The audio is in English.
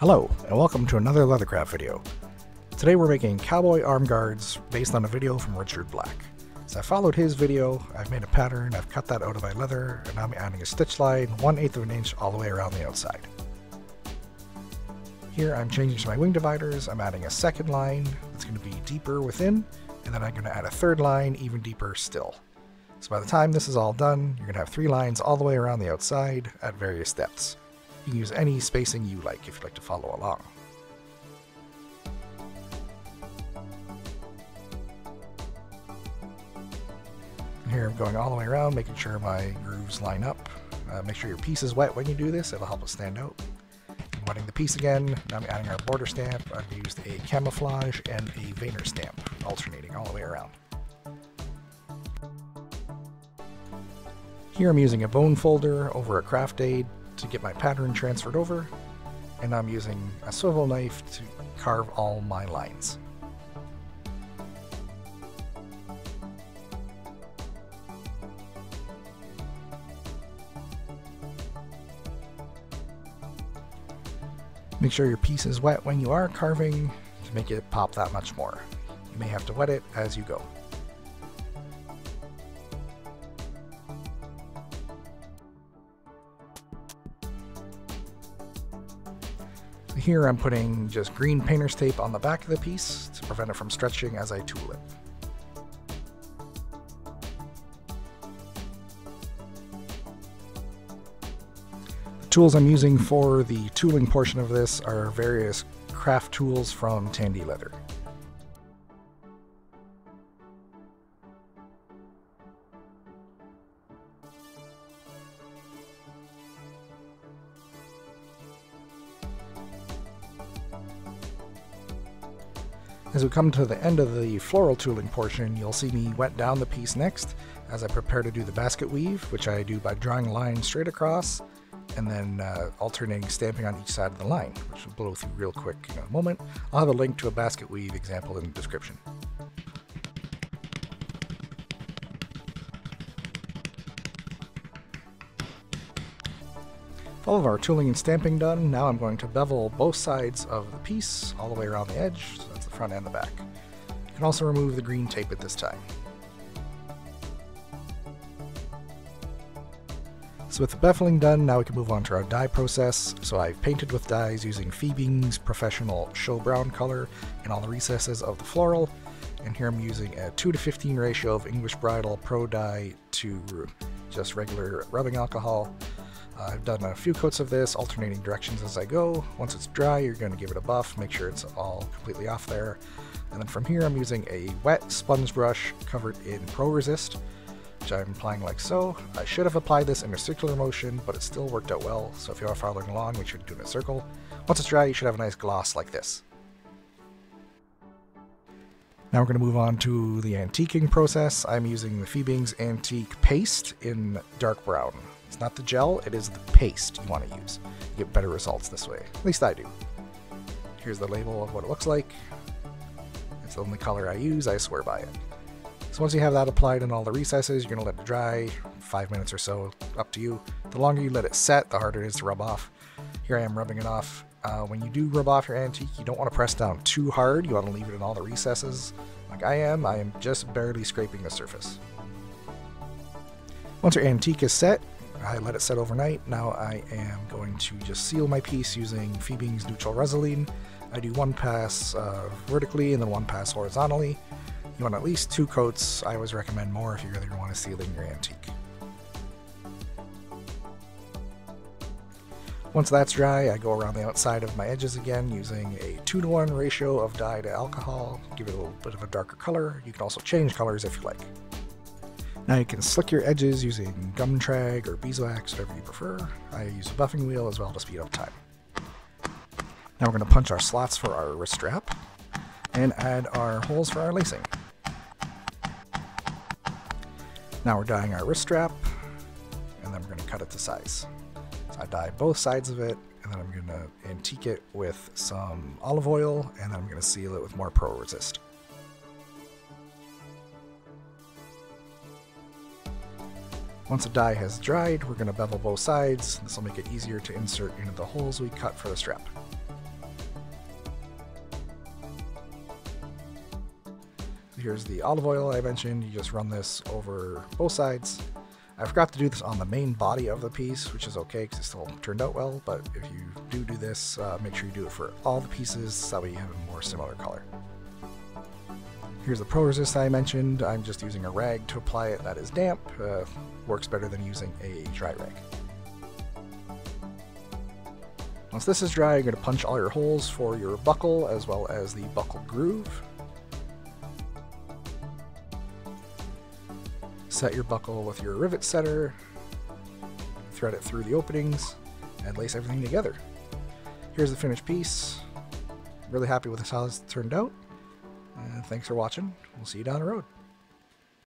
Hello, and welcome to another Leathercraft video. Today we're making cowboy arm guards based on a video from Richard Black. So I followed his video, I've made a pattern, I've cut that out of my leather, and now I'm adding a stitch line 1 8 of an inch all the way around the outside. Here I'm changing to my wing dividers, I'm adding a second line that's going to be deeper within, and then I'm going to add a third line even deeper still. So by the time this is all done, you're going to have three lines all the way around the outside at various depths. You can use any spacing you like if you'd like to follow along. Here I'm going all the way around, making sure my grooves line up. Uh, make sure your piece is wet when you do this, it'll help it stand out. I'm wetting the piece again, now I'm adding our border stamp. I've used a camouflage and a veiner stamp, alternating all the way around. Here I'm using a bone folder over a Craftaid to get my pattern transferred over, and I'm using a swivel knife to carve all my lines. Make sure your piece is wet when you are carving to make it pop that much more. You may have to wet it as you go. Here I'm putting just green painter's tape on the back of the piece to prevent it from stretching as I tool it. The tools I'm using for the tooling portion of this are various craft tools from Tandy Leather. As we come to the end of the floral tooling portion, you'll see me wet down the piece next as I prepare to do the basket weave, which I do by drawing lines straight across and then uh, alternating stamping on each side of the line, which will blow through real quick in a moment. I'll have a link to a basket weave example in the description. all of our tooling and stamping done, now I'm going to bevel both sides of the piece all the way around the edge, so front and the back. You can also remove the green tape at this time. So with the beveling done, now we can move on to our dye process. So I've painted with dyes using Fiebing's Professional Show Brown color in all the recesses of the floral. And here I'm using a 2 to 15 ratio of English Bridle Pro Dye to just regular rubbing alcohol. I've done a few coats of this, alternating directions as I go. Once it's dry, you're going to give it a buff, make sure it's all completely off there. And then from here, I'm using a wet sponge brush covered in Pro Resist, which I'm applying like so. I should have applied this in a circular motion, but it still worked out well, so if you are following along, sure to do it in a circle. Once it's dry, you should have a nice gloss like this. Now we're going to move on to the antiquing process. I'm using the Fiebing's Antique Paste in dark brown. It's not the gel, it is the paste you want to use. You get better results this way. At least I do. Here's the label of what it looks like. It's the only color I use, I swear by it. So once you have that applied in all the recesses, you're going to let it dry, five minutes or so, up to you. The longer you let it set, the harder it is to rub off. Here I am rubbing it off. Uh, when you do rub off your antique, you don't want to press down too hard. You want to leave it in all the recesses. Like I am, I am just barely scraping the surface. Once your antique is set, I let it set overnight. Now I am going to just seal my piece using Fiebing's Neutral Resolene. I do one pass uh, vertically and then one pass horizontally. You want at least two coats. I always recommend more if you really want to seal in your antique. Once that's dry, I go around the outside of my edges again using a 2 to 1 ratio of dye to alcohol, give it a little bit of a darker color. You can also change colors if you like. Now you can slick your edges using gum trag or beeswax, whatever you prefer. I use a buffing wheel as well to speed up time. Now we're going to punch our slots for our wrist strap and add our holes for our lacing. Now we're dyeing our wrist strap and then we're going to cut it to size. So I dye both sides of it and then I'm going to antique it with some olive oil and then I'm going to seal it with more Pro Resist. Once the dye has dried, we're going to bevel both sides. This will make it easier to insert into the holes we cut for the strap. Here's the olive oil I mentioned. You just run this over both sides. I forgot to do this on the main body of the piece, which is okay because it still turned out well, but if you do do this, uh, make sure you do it for all the pieces so that way you have a more similar color. Here's the Pro Resist I mentioned. I'm just using a rag to apply it that is damp. Uh, works better than using a dry rag. Once this is dry, you're going to punch all your holes for your buckle as well as the buckle groove. Set your buckle with your rivet setter, thread it through the openings, and lace everything together. Here's the finished piece. Really happy with how this turned out. And thanks for watching. We'll see you down the road.